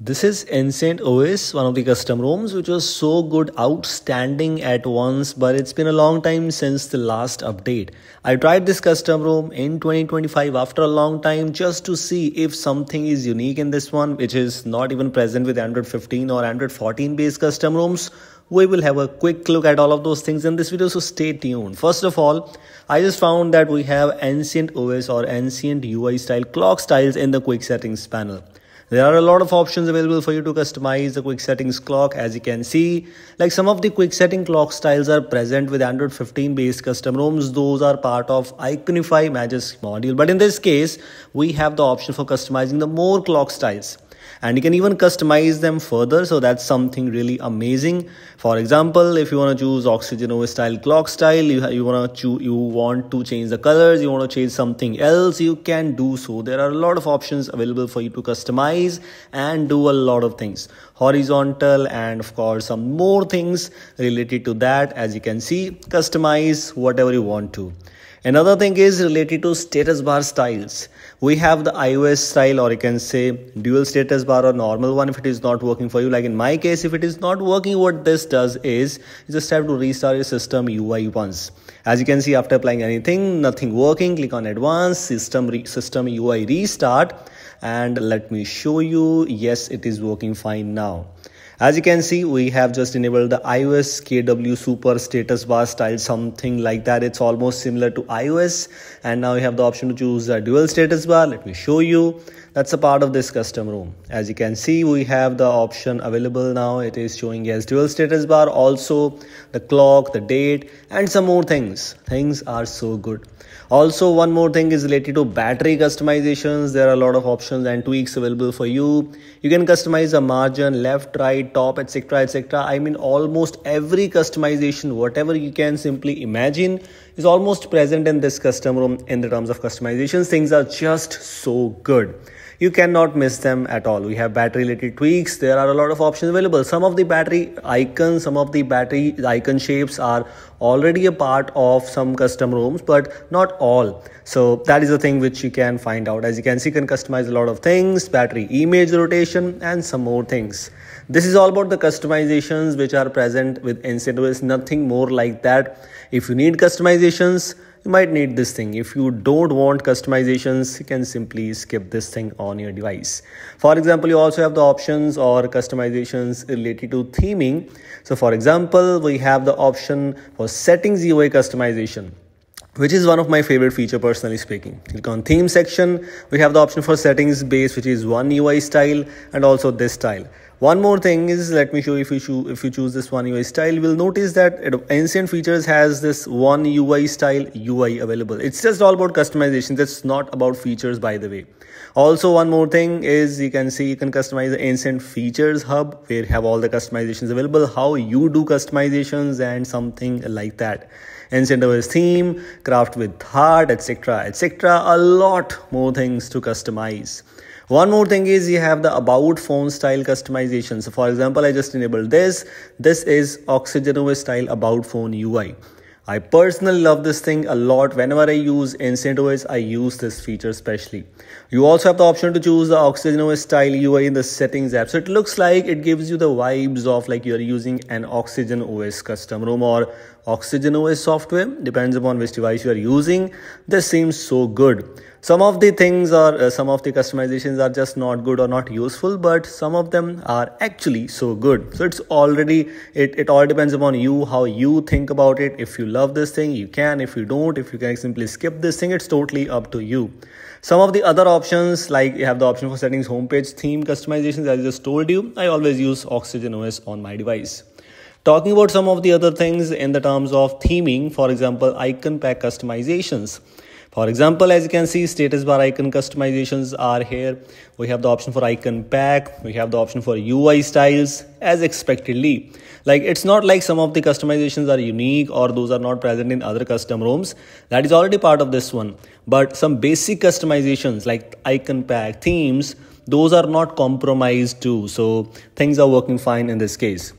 This is Ancient OS, one of the custom ROMs, which was so good, outstanding at once, but it's been a long time since the last update. I tried this custom ROM in 2025 after a long time just to see if something is unique in this one, which is not even present with Android 15 or Android 14 based custom ROMs. We will have a quick look at all of those things in this video, so stay tuned. First of all, I just found that we have Ancient OS or Ancient UI style clock styles in the quick settings panel. There are a lot of options available for you to customize the quick settings clock as you can see. Like some of the quick setting clock styles are present with Android 15 based custom ROMs. Those are part of Iconify Magisk module. But in this case, we have the option for customizing the more clock styles and you can even customize them further so that's something really amazing. For example if you want to choose oxygen OS style clock style you, you want to choose you want to change the colors you want to change something else you can do so. There are a lot of options available for you to customize and do a lot of things. Horizontal and of course some more things related to that. As you can see customize whatever you want to Another thing is related to status bar styles. We have the iOS style or you can say dual status bar or normal one if it is not working for you. Like in my case, if it is not working, what this does is you just have to restart your system UI once. As you can see after applying anything, nothing working, click on advanced system, system UI restart and let me show you. Yes, it is working fine now. As you can see, we have just enabled the iOS KW Super status bar style, something like that. It's almost similar to iOS. And now we have the option to choose a dual status bar. Let me show you. That's a part of this custom ROM. As you can see, we have the option available now. It is showing as dual status bar. Also, the clock, the date, and some more things. Things are so good. Also, one more thing is related to battery customizations. There are a lot of options and tweaks available for you. You can customize the margin, left, right, top, etc. etc. I mean, almost every customization, whatever you can simply imagine, is almost present in this custom ROM in the terms of customizations. Things are just so good you cannot miss them at all. We have battery related tweaks. There are a lot of options available. Some of the battery icons some of the battery icon shapes are already a part of some custom ROMs but not all. So that is the thing which you can find out. As you can see you can customize a lot of things battery image rotation and some more things. This is all about the customizations which are present with Ancient OS nothing more like that. If you need customizations you might need this thing. If you don't want customizations you can simply skip this thing on your device. For example you also have the options or customizations related to theming. So for example we have the option for settings ui customization which is one of my favorite feature personally speaking. Click on theme section. We have the option for settings base, which is one UI style and also this style. One more thing is, let me show you if you if you choose this one UI style, you will notice that Ancient Features has this one UI style UI available. It's just all about customization. It's not about features, by the way. Also, one more thing is you can see you can customize the Ancient Features hub where you have all the customizations available, how you do customizations and something like that. Ancient OS theme, craft with heart, etc. etc. A lot more things to customize. One more thing is you have the about phone style customization. So for example, I just enabled this. This is Oxygen OS style about phone UI. I personally love this thing a lot. Whenever I use Ancient OS, I use this feature especially. You also have the option to choose the Oxygen OS style UI in the settings app. So it looks like it gives you the vibes of like you're using an Oxygen OS custom ROM or Oxygen OS software. Depends upon which device you are using. This seems so good some of the things or uh, some of the customizations are just not good or not useful but some of them are actually so good so it's already it, it all depends upon you how you think about it if you love this thing you can. If you don't if you can simply skip this thing it's totally up to you. Some of the other options like you have the option for settings homepage theme customizations as i just told you i always use oxygen os on my device. Talking about some of the other things in the terms of theming for example icon pack customizations for example, as you can see, status bar icon customizations are here. We have the option for icon pack. We have the option for UI styles as expectedly. Like it's not like some of the customizations are unique or those are not present in other custom ROMs. That is already part of this one. But some basic customizations like icon pack, themes, those are not compromised too. So things are working fine in this case.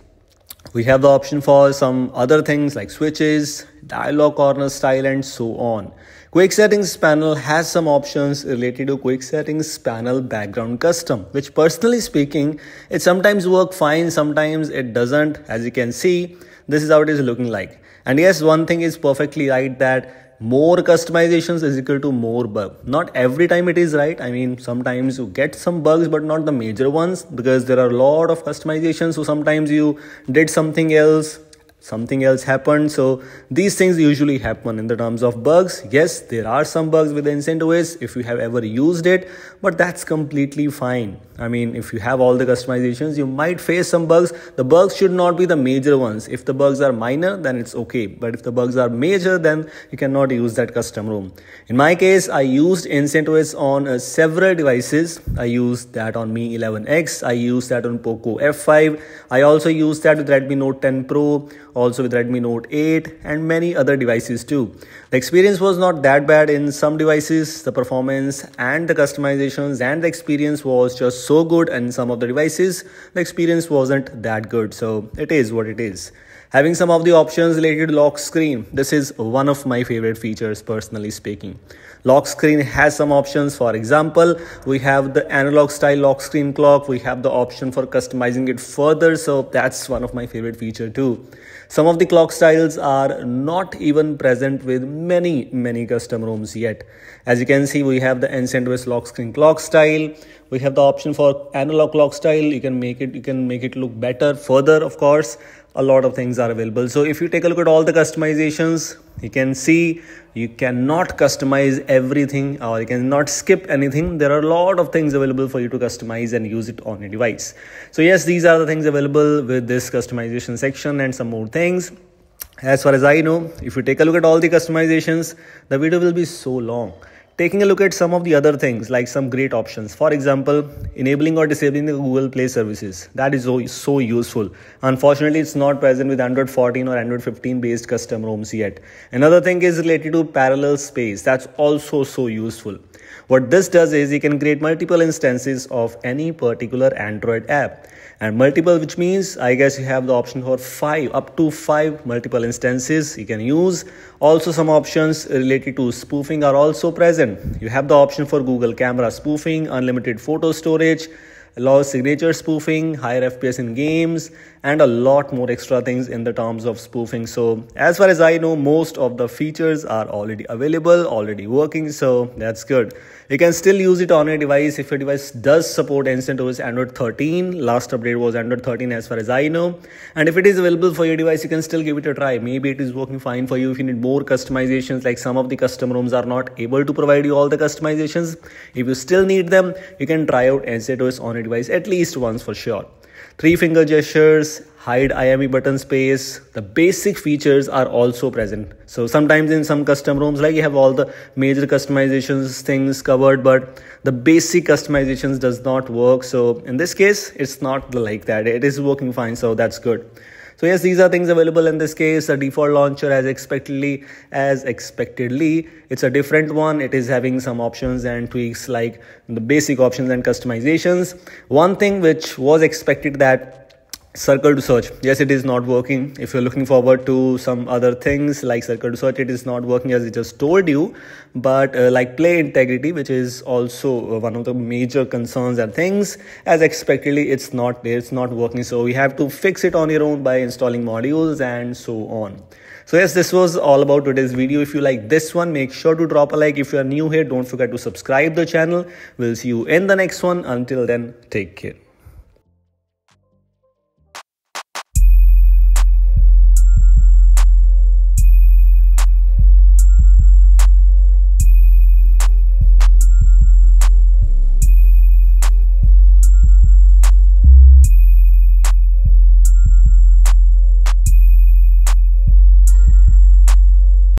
We have the option for some other things like switches, dialog corner style and so on. Quick settings panel has some options related to quick settings panel background custom, which personally speaking, it sometimes work fine, sometimes it doesn't. As you can see, this is how it is looking like. And yes, one thing is perfectly right that more customizations is equal to more bug. Not every time it is right. I mean sometimes you get some bugs but not the major ones because there are a lot of customizations. So sometimes you did something else something else happened so these things usually happen in the terms of bugs. Yes there are some bugs with os if you have ever used it but that's completely fine. I mean if you have all the customizations you might face some bugs. The bugs should not be the major ones. If the bugs are minor then it's okay. But if the bugs are major then you cannot use that custom ROM. In my case i used os on uh, several devices. I used that on mi 11x i used that on poco f5 i also used that with redmi note 10 pro also with Redmi Note 8 and many other devices too. The experience was not that bad in some devices, the performance and the customizations and the experience was just so good and some of the devices the experience wasn't that good. So it is what it is. Having some of the options related to lock screen, this is one of my favorite features personally speaking. Lock screen has some options. For example, we have the analog style lock screen clock. We have the option for customizing it further. So that's one of my favorite feature too. Some of the clock styles are not even present with many, many custom ROMs yet. As you can see, we have the Ancient OS lock screen clock style. We have the option for analog clock style. You can make it, you can make it look better further, of course a lot of things are available. So if you take a look at all the customizations you can see you cannot customize everything or you cannot skip anything. There are a lot of things available for you to customize and use it on your device. So yes these are the things available with this customization section and some more things. As far as i know if you take a look at all the customizations the video will be so long taking a look at some of the other things like some great options. For example enabling or disabling the google play services. That is so, so useful. Unfortunately it's not present with android 14 or android 15 based custom roms yet. Another thing is related to parallel space. That's also so useful what this does is you can create multiple instances of any particular android app. And multiple which means i guess you have the option for five up to five multiple instances you can use. Also some options related to spoofing are also present. You have the option for google camera spoofing unlimited photo storage allows signature spoofing, higher FPS in games, and a lot more extra things in the terms of spoofing. So, as far as I know, most of the features are already available, already working, so that's good. You can still use it on your device if your device does support Ancient OS Android 13. Last update was Android 13 as far as I know. And if it is available for your device, you can still give it a try. Maybe it is working fine for you if you need more customizations, like some of the custom ROMs are not able to provide you all the customizations. If you still need them, you can try out Ancient OS on your device at least once for sure. Three finger gestures, hide IME button space, the basic features are also present. So sometimes in some custom ROMs, like you have all the major customizations things covered, but the basic customizations does not work. So in this case, it's not like that. It is working fine. So that's good. So yes, these are things available in this case. The default launcher as expectedly as expectedly, it's a different one. It is having some options and tweaks like the basic options and customizations. One thing which was expected that circle to search. Yes it is not working. If you're looking forward to some other things like circle to search it is not working as i just told you. But uh, like play integrity which is also uh, one of the major concerns and things as expectedly it's not there it's not working. So we have to fix it on your own by installing modules and so on. So yes this was all about today's video. If you like this one make sure to drop a like. If you are new here don't forget to subscribe the channel. We'll see you in the next one. Until then take care